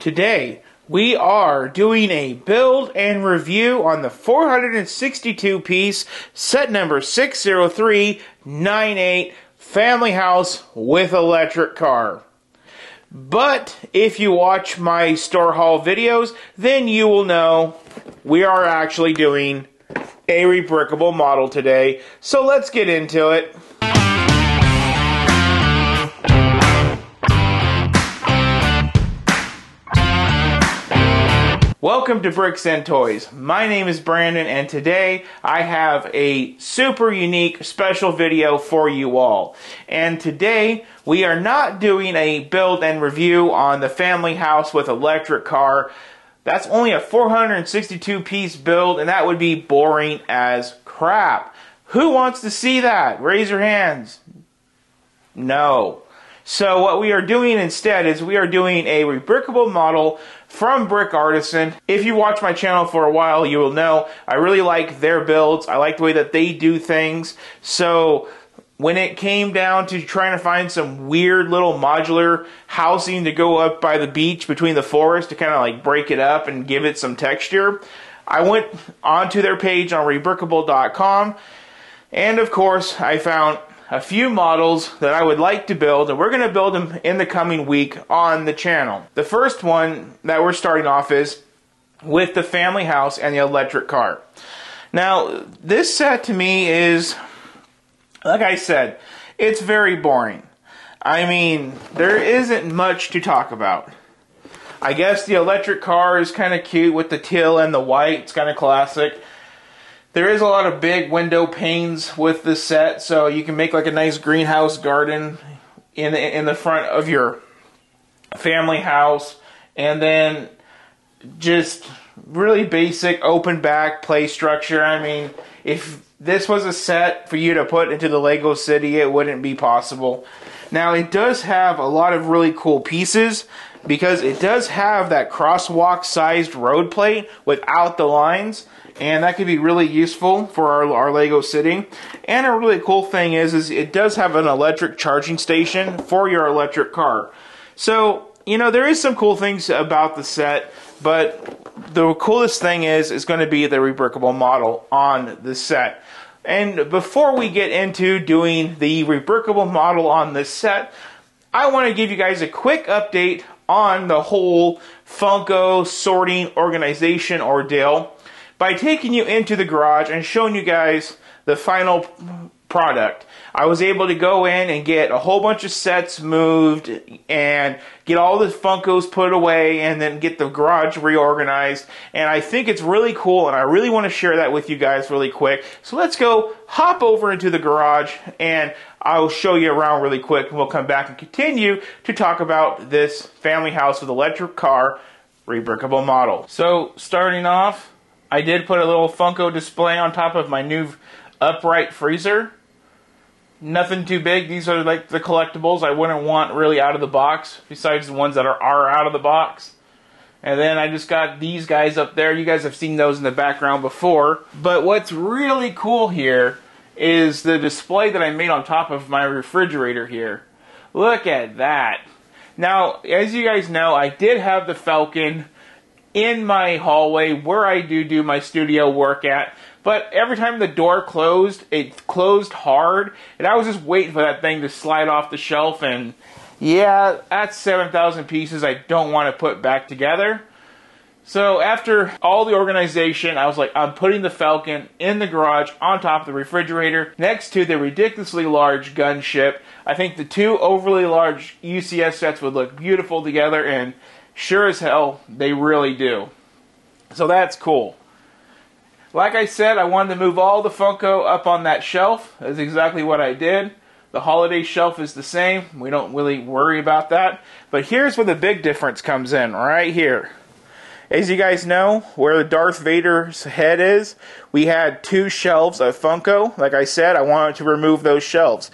Today, we are doing a build and review on the 462 piece set number 60398 family house with electric car. But if you watch my store haul videos, then you will know we are actually doing a rebrickable model today. So let's get into it. Welcome to Bricks and Toyz. My name is Brandon and today I have a super unique special video for you all. And today we are not doing a build and review on the family house with electric car. That's only a 462 piece build and that would be boring as crap. Who wants to see that? Raise your hands. No. So what we are doing instead is we are doing a rebrickable model from Brick Artisan. If you watch my channel for a while, you will know I really like their builds. I like the way that they do things. So when it came down to trying to find some weird little modular housing to go up by the beach between the forest to kind of like break it up and give it some texture, I went onto their page on rebrickable.com and of course I found a few models that I would like to build, and we're going to build them in the coming week on the channel. The first one that we're starting off is with the family house and the electric car. Now, this set to me is, like I said, it's very boring. I mean, there isn't much to talk about. I guess the electric car is kind of cute with the teal and the white. It's kind of classic. There is a lot of big window panes with this set, so you can make like a nice greenhouse garden in the, in the front of your family house, and then just really basic open back play structure. I mean, if this was a set for you to put into the Lego City, it wouldn't be possible. Now, it does have a lot of really cool pieces because it does have that crosswalk sized road plate without the lines and that could be really useful for our, our Lego City. And a really cool thing is, is it does have an electric charging station for your electric car. So, you know, there is some cool things about the set, but the coolest thing is, is going to be the rebrickable model on the set. And before we get into doing the rebrickable model on this set, I want to give you guys a quick update on the whole Funko sorting organization ordeal by taking you into the garage and showing you guys the final product. I was able to go in and get a whole bunch of sets moved and get all the Funkos put away and then get the garage reorganized. And I think it's really cool and I really want to share that with you guys really quick. So let's go hop over into the garage and I'll show you around really quick and we'll come back and continue to talk about this family house with electric car rebrickable model. So starting off, I did put a little Funko display on top of my new upright freezer. Nothing too big. These are like the collectibles I wouldn't want really out of the box, besides the ones that are, are out of the box. And then I just got these guys up there. You guys have seen those in the background before. But what's really cool here is the display that I made on top of my refrigerator here. Look at that. Now, as you guys know, I did have the Falcon in my hallway where I do do my studio work at. But every time the door closed, it closed hard, and I was just waiting for that thing to slide off the shelf. And yeah, that's 7,000 pieces I don't want to put back together. So after all the organization, I was like, I'm putting the Falcon in the garage on top of the refrigerator next to the ridiculously large gunship. I think the two overly large UCS sets would look beautiful together, and Sure as hell, they really do. So that's cool. Like I said, I wanted to move all the Funko up on that shelf. That's exactly what I did. The holiday shelf is the same. We don't really worry about that. But here's where the big difference comes in, right here. As you guys know, where the Darth Vader's head is, we had two shelves of Funko. Like I said, I wanted to remove those shelves.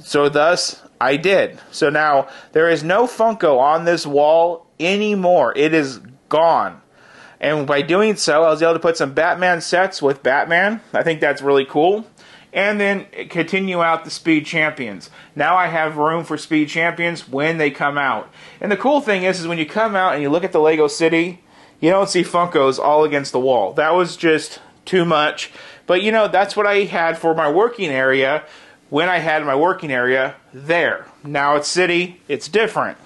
So thus, I did. So now, there is no Funko on this wall anymore. It is gone. And by doing so, I was able to put some Batman sets with Batman. I think that's really cool. and then continue out the Speed Champions. Now I have room for Speed Champions when they come out. And the cool thing is, is when you come out and you look at the Lego City, you don't see Funkos all against the wall. That was just too much. But you know, that's what I had for my working area when I had my working area there. Now it's city, it's different.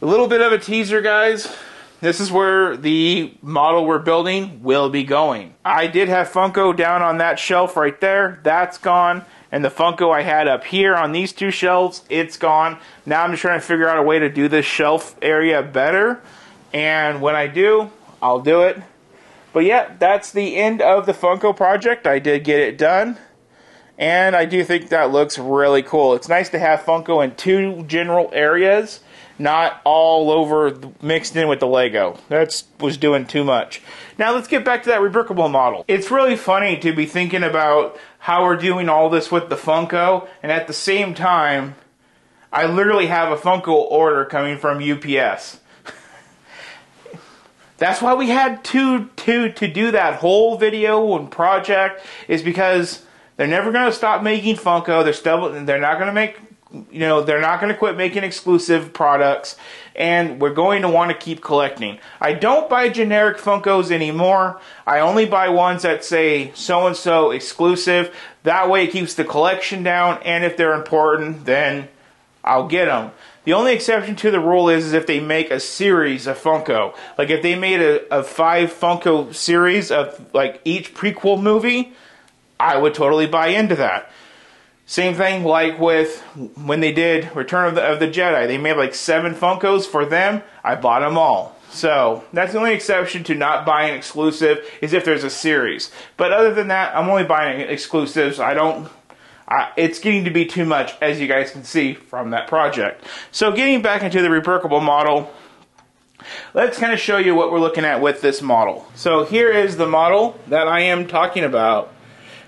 A little bit of a teaser, guys. This is where the model we're building will be going. I did have Funko down on that shelf right there. That's gone. And the Funko I had up here on these two shelves, it's gone. Now I'm just trying to figure out a way to do this shelf area better. And when I do, I'll do it. But yeah, that's the end of the Funko project. I did get it done. And I do think that looks really cool. It's nice to have Funko in two general areas, not all over mixed in with the Lego. That was doing too much. Now let's get back to that rebrickable model. It's really funny to be thinking about how we're doing all this with the Funko, and at the same time, I literally have a Funko order coming from UPS. That's why we had to, to, to do that whole video and project, is because they're never going to stop making Funko. They're still they're not going to make you know they're not going to quit making exclusive products and we're going to want to keep collecting. I don't buy generic Funkos anymore. I only buy ones that say so and so exclusive. That way it keeps the collection down and if they're important then I'll get them. The only exception to the rule is, is if they make a series of Funko. Like if they made a, a five Funko series of like each prequel movie, I would totally buy into that. Same thing like with when they did Return of the, of the Jedi. They made like seven Funkos for them. I bought them all. So that's the only exception to not buying exclusive is if there's a series. But other than that, I'm only buying exclusives. I don't. I, it's getting to be too much, as you guys can see from that project. So getting back into the rebrickable model, let's kind of show you what we're looking at with this model. So here is the model that I am talking about.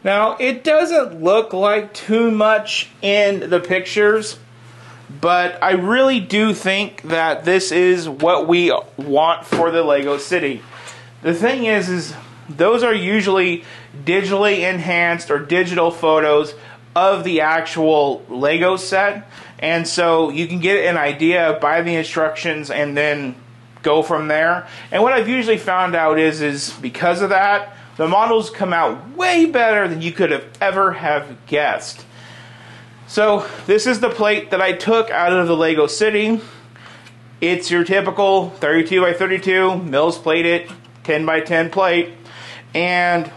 Now, it doesn't look like too much in the pictures, but I really do think that this is what we want for the Lego City. The thing is, is those are usually digitally enhanced or digital photos of the actual Lego set, and so you can get an idea, by the instructions, and then go from there. And what I've usually found out is, is because of that, the models come out way better than you could have ever have guessed. So this is the plate that I took out of the Lego City. It's your typical 32 by 32 MILS plated 10 by 10 plate. And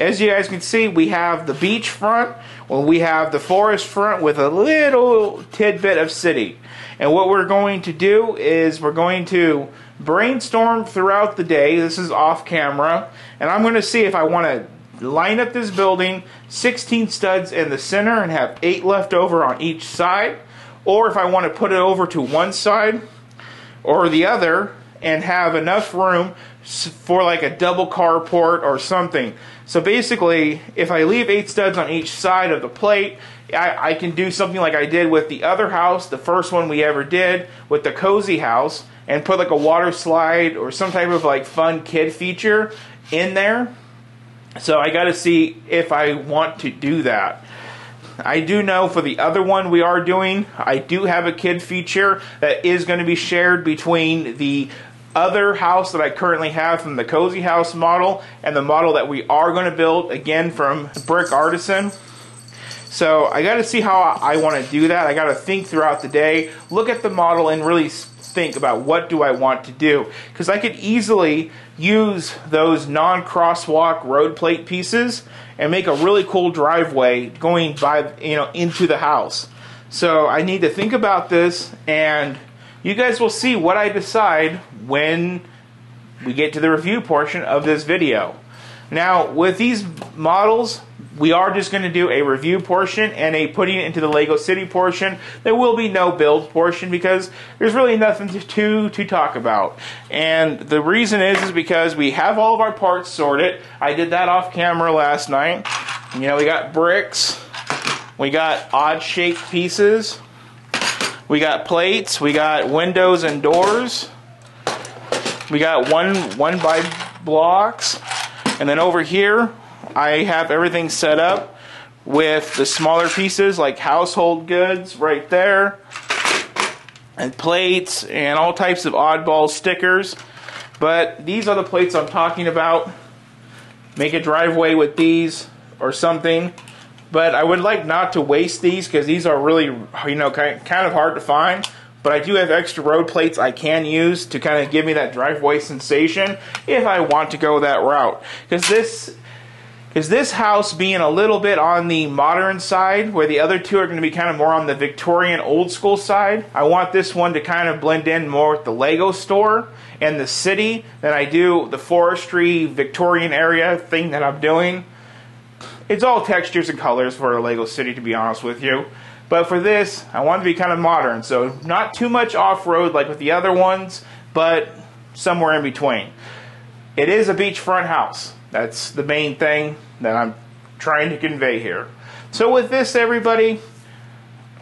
as you guys can see, we have the beach front, well, we have the forest front with a little tidbit of city. And what we're going to do is we're going to brainstorm throughout the day. This is off camera. And I'm going to see if I want to line up this building, 16 studs in the center and have 8 left over on each side. Or if I want to put it over to one side or the other and have enough room for like a double carport or something. So basically, if I leave 8 studs on each side of the plate, I, I, can do something like I did with the other house, the first one we ever did with the cozy house, and put like a water slide or some type of like fun kid feature in there. So I got to see if I want to do that. I do know for the other one we are doing, I do have a kid feature that is going to be shared between the other house that I currently have from the Cozy House model and the model that we are going to build again from Brick Artisan. So I got to see how I want to do that. I got to think throughout the day, look at the model, and really think about what do I want to do. Because I could easily use those non-crosswalk road plate pieces and make a really cool driveway going by, you know, into the house. So I need to think about this, and you guys will see what I decide when we get to the review portion of this video. Now, with these models, we are just going to do a review portion and a putting it into the Lego City portion. There will be no build portion because there's really nothing to, to, to talk about. And the reason is, is because we have all of our parts sorted. I did that off camera last night. You know, we got bricks. We got odd shaped pieces. We got plates. We got windows and doors. We got one one by blocks. And then over here, I have everything set up with the smaller pieces like household goods right there and plates and all types of oddball stickers. But these are the plates I'm talking about. Make a driveway with these or something. But I would like not to waste these because these are really, you know, kind of hard to find. But I do have extra road plates I can use to kind of give me that driveway sensation if I want to go that route. Because this is this house being a little bit on the modern side, where the other two are going to be kind of more on the Victorian old school side. I want this one to kind of blend in more with the Lego store and the city than I do the forestry Victorian area thing that I'm doing. It's all textures and colors for a Lego city, to be honest with you. But for this, I want to be kind of modern, so not too much off-road like with the other ones, but somewhere in between. It is a beachfront house. That's the main thing that I'm trying to convey here. So with this, everybody,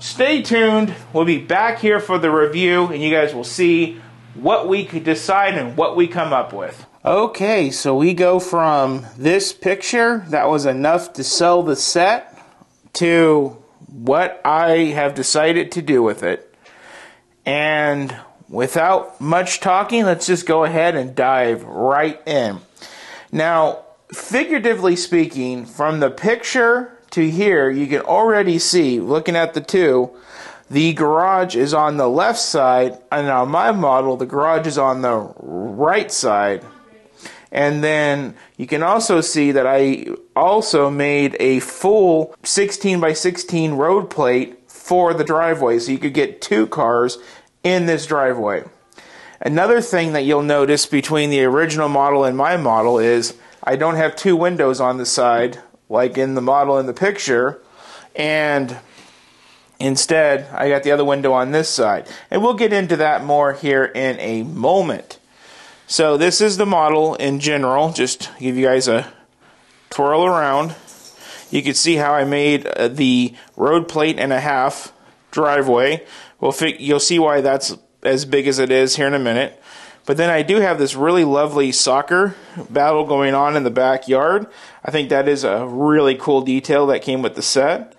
stay tuned. We'll be back here for the review, and you guys will see what we could decide and what we come up with. Okay, so we go from this picture that was enough to sell the set to what I have decided to do with it. And without much talking, let's just go ahead and dive right in. Now, figuratively speaking, from the picture to here, you can already see, looking at the two, the garage is on the left side, and on my model, the garage is on the right side. And then you can also see that I also made a full 16 by 16 road plate for the driveway, so you could get two cars in this driveway. Another thing that you'll notice between the original model and my model is I don't have two windows on the side like in the model in the picture and instead I got the other window on this side. And we'll get into that more here in a moment. So this is the model in general, just give you guys a twirl around. You can see how I made uh, the road plate and a half driveway. Well, you'll see why that's as big as it is here in a minute. But then I do have this really lovely soccer battle going on in the backyard. I think that is a really cool detail that came with the set.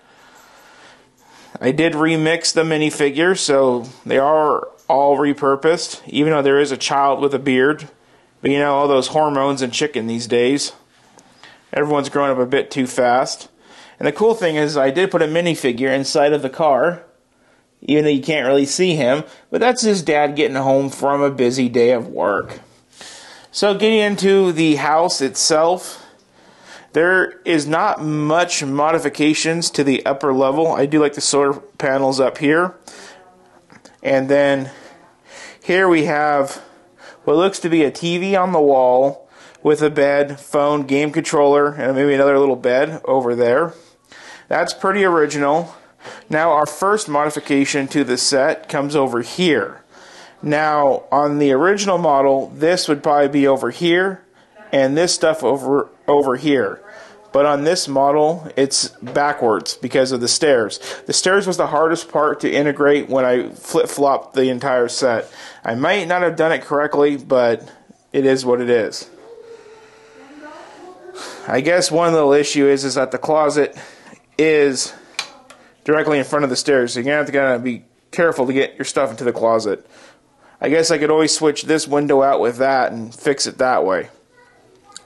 I did remix the minifigures, so they are all repurposed, even though there is a child with a beard. But you know, all those hormones and chicken these days. Everyone's growing up a bit too fast. And the cool thing is, I did put a minifigure inside of the car even though you can't really see him. But that's his dad getting home from a busy day of work. So, getting into the house itself, there is not much modifications to the upper level. I do like the solar panels up here. And then here we have what looks to be a TV on the wall with a bed, phone, game controller, and maybe another little bed over there. That's pretty original. Now our first modification to the set comes over here. Now on the original model, this would probably be over here and this stuff over over here. But on this model, it's backwards because of the stairs. The stairs was the hardest part to integrate when I flip-flopped the entire set. I might not have done it correctly, but it is what it is. I guess one little issue is is that the closet is directly in front of the stairs. So you're going to have to be careful to get your stuff into the closet. I guess I could always switch this window out with that and fix it that way.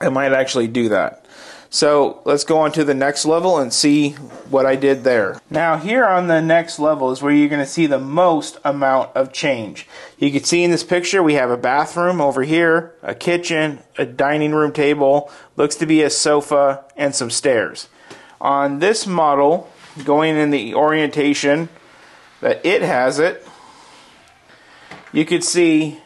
I might actually do that. So let's go on to the next level and see what I did there. Now here on the next level is where you're going to see the most amount of change. You can see in this picture we have a bathroom over here, a kitchen, a dining room table, looks to be a sofa, and some stairs. On this model, going in the orientation that it has it, you could see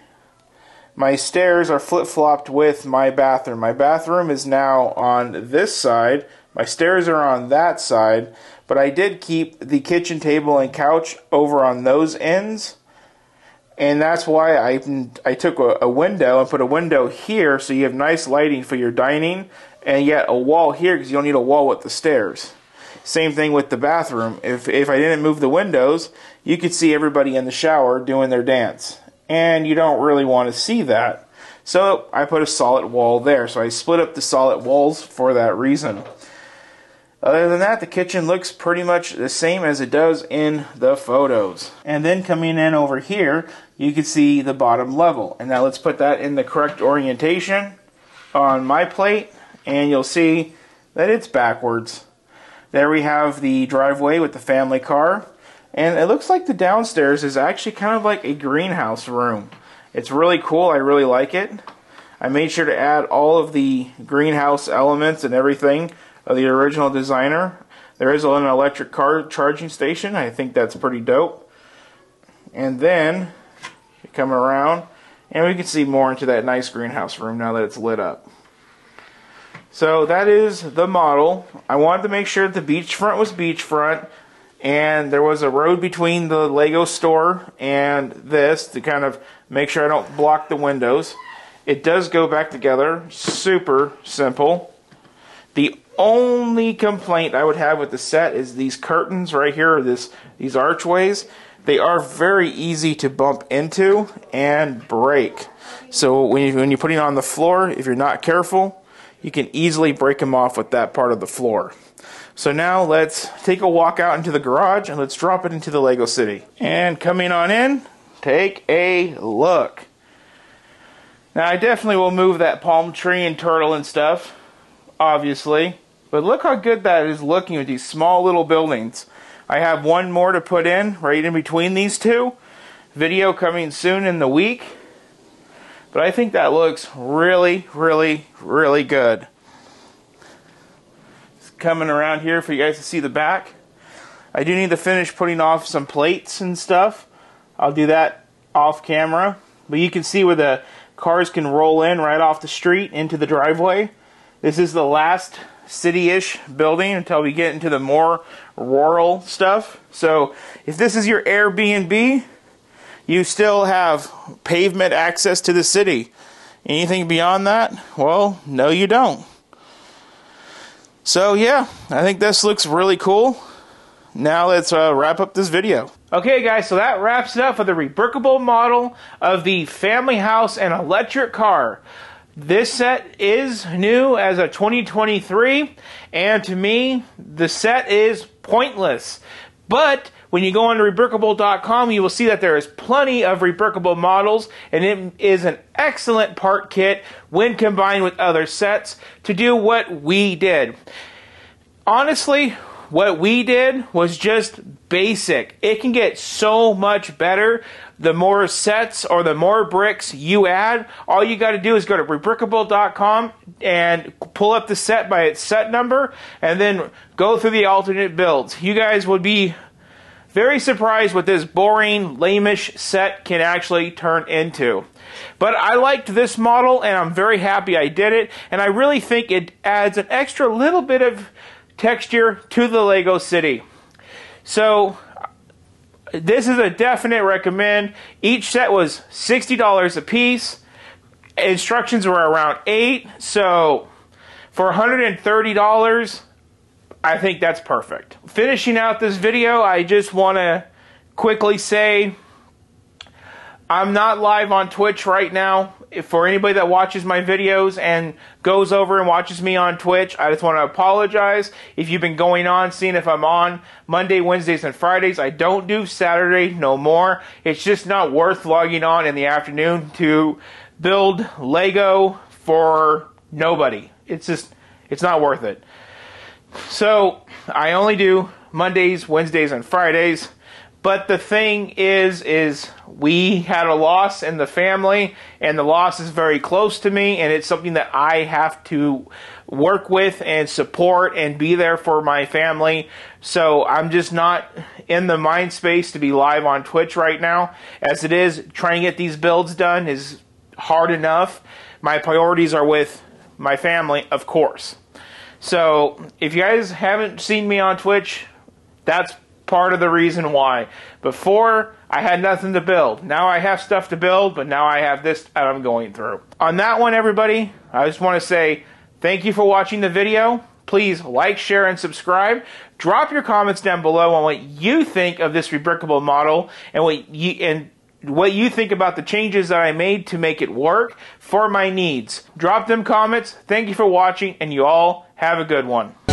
my stairs are flip-flopped with my bathroom. My bathroom is now on this side. My stairs are on that side, but I did keep the kitchen table and couch over on those ends. And that's why I, I took a, a window and put a window here so you have nice lighting for your dining and yet a wall here because you don't need a wall with the stairs. Same thing with the bathroom. If, if I didn't move the windows, you could see everybody in the shower doing their dance. And you don't really want to see that. So I put a solid wall there. So I split up the solid walls for that reason. Other than that, the kitchen looks pretty much the same as it does in the photos. And then coming in over here, you can see the bottom level. And now let's put that in the correct orientation on my plate, and you'll see that it's backwards. There we have the driveway with the family car. And it looks like the downstairs is actually kind of like a greenhouse room. It's really cool. I really like it. I made sure to add all of the greenhouse elements and everything of the original designer. There is an electric car charging station. I think that's pretty dope. And then you come around and we can see more into that nice greenhouse room now that it's lit up. So that is the model. I wanted to make sure the beachfront was beachfront and there was a road between the Lego store and this to kind of make sure I don't block the windows. It does go back together, super simple. The only complaint I would have with the set is these curtains right here, this these archways. They are very easy to bump into and break. So when, you, when you're putting on the floor, if you're not careful, you can easily break them off with that part of the floor. So now let's take a walk out into the garage and let's drop it into the Lego City. And coming on in, take a look. Now I definitely will move that palm tree and turtle and stuff, obviously. But look how good that is looking with these small little buildings. I have one more to put in right in between these two. Video coming soon in the week. But I think that looks really, really, really good. It's coming around here for you guys to see the back. I do need to finish putting off some plates and stuff. I'll do that off camera. But you can see where the cars can roll in right off the street into the driveway. This is the last city-ish building until we get into the more rural stuff. So if this is your Airbnb, you still have pavement access to the city. Anything beyond that? Well, no you don't. So yeah, I think this looks really cool. Now let's uh, wrap up this video. Okay guys, so that wraps it up for the rebrickable model of the family house and electric car. This set is new as a 2023, and to me, the set is pointless. But when you go on to rebrickable.com, you will see that there is plenty of rebrickable models, and it is an excellent part kit when combined with other sets to do what we did. Honestly, what we did was just basic. It can get so much better the more sets or the more bricks you add, all you got to do is go to rebrickable.com and pull up the set by its set number and then go through the alternate builds. You guys would be very surprised what this boring, lamish set can actually turn into. But I liked this model and I'm very happy I did it and I really think it adds an extra little bit of texture to the Lego City. So this is a definite recommend. Each set was $60 a piece. Instructions were around 8 so for $130, I think that's perfect. Finishing out this video, I just want to quickly say I'm not live on Twitch right now for anybody that watches my videos and goes over and watches me on Twitch, I just want to apologize if you've been going on, seeing if I'm on Monday, Wednesdays, and Fridays. I don't do Saturday no more. It's just not worth logging on in the afternoon to build Lego for nobody. It's just, it's not worth it. So I only do Mondays, Wednesdays, and Fridays. But the thing is, is we had a loss in the family, and the loss is very close to me, and it's something that I have to work with and support and be there for my family. So I'm just not in the mind space to be live on Twitch right now. As it is, trying to get these builds done is hard enough. My priorities are with my family, of course. So if you guys haven't seen me on Twitch, that's part of the reason why. Before, I had nothing to build. Now I have stuff to build, but now I have this that I'm going through. On that one, everybody, I just want to say thank you for watching the video. Please like, share, and subscribe. Drop your comments down below on what you think of this rebrickable model and what you and what you think about the changes that I made to make it work for my needs. Drop them comments. Thank you for watching, and you all have a good one.